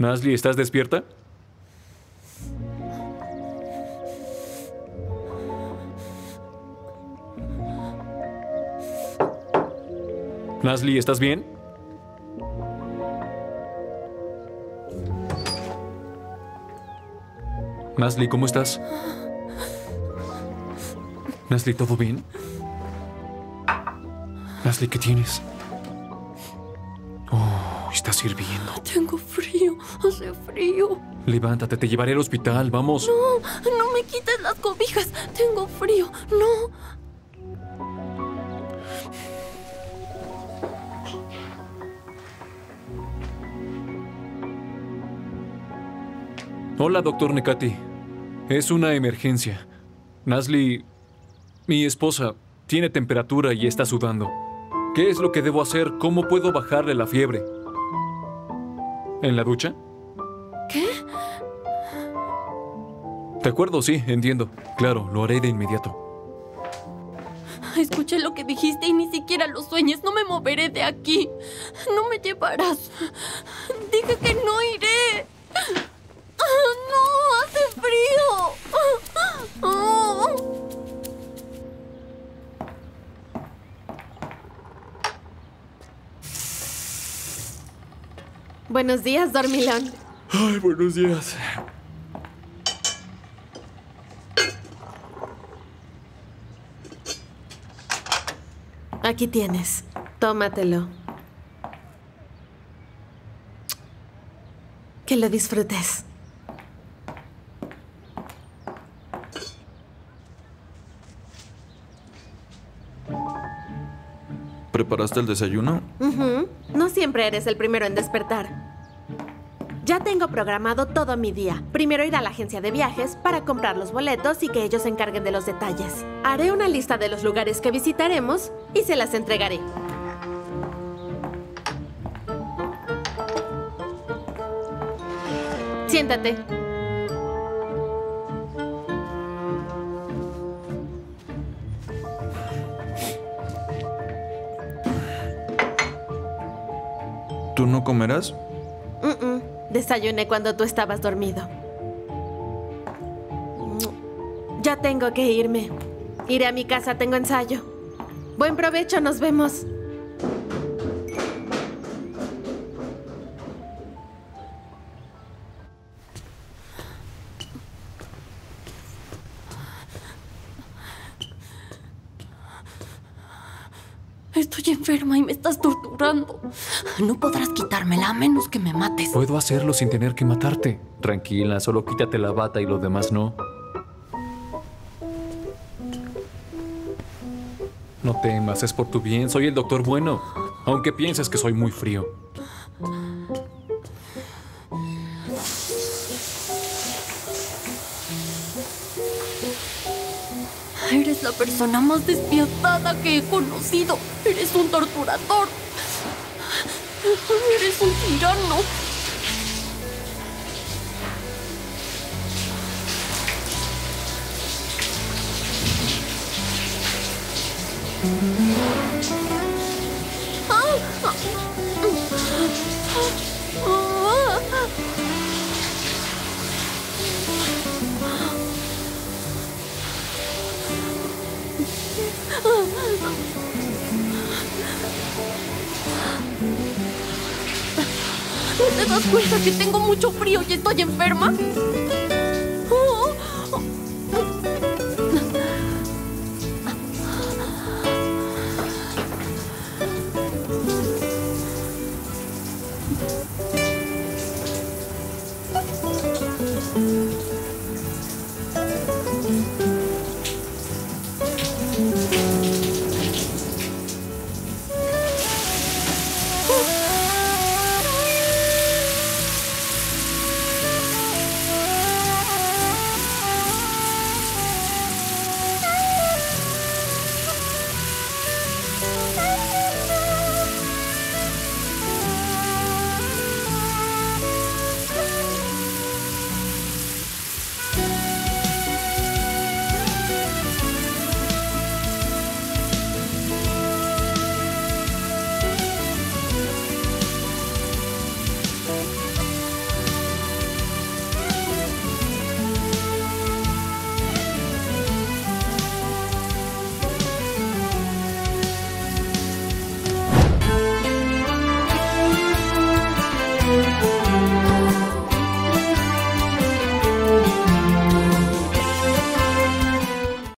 Nasli, ¿estás despierta? Nasli, ¿estás bien? Nasli, ¿cómo estás? Nasli, ¿todo bien? Nasli, ¿qué tienes? Estás hirviendo. Tengo frío, hace frío. Levántate, te llevaré al hospital, vamos. No, no me quites las cobijas. Tengo frío, no. Hola, doctor Nekati. Es una emergencia. Nasli, mi esposa, tiene temperatura y está sudando. ¿Qué es lo que debo hacer? ¿Cómo puedo bajarle la fiebre? ¿En la ducha? ¿Qué? De acuerdo, sí, entiendo. Claro, lo haré de inmediato. Escuché lo que dijiste y ni siquiera lo sueñes. No me moveré de aquí. No me llevarás. Dije que no iré. Buenos días, dormilón. Ay, buenos días. Aquí tienes. Tómatelo. Que lo disfrutes. ¿Preparaste el desayuno? No siempre eres el primero en despertar. Ya tengo programado todo mi día. Primero ir a la agencia de viajes para comprar los boletos y que ellos se encarguen de los detalles. Haré una lista de los lugares que visitaremos y se las entregaré. Siéntate. ¿Tú no comerás? Desayuné cuando tú estabas dormido. Ya tengo que irme. Iré a mi casa, tengo ensayo. Buen provecho, nos vemos. Estoy enferma y me estás torturando. No podrás quitármela a menos que me mates. Puedo hacerlo sin tener que matarte. Tranquila, solo quítate la bata y lo demás no. No temas, es por tu bien. Soy el doctor bueno. Aunque pienses que soy muy frío. Eres la persona más despiadada que he conocido. Eres un torturador. Eres un tirano. ¿No te das cuenta que tengo mucho frío y estoy enferma?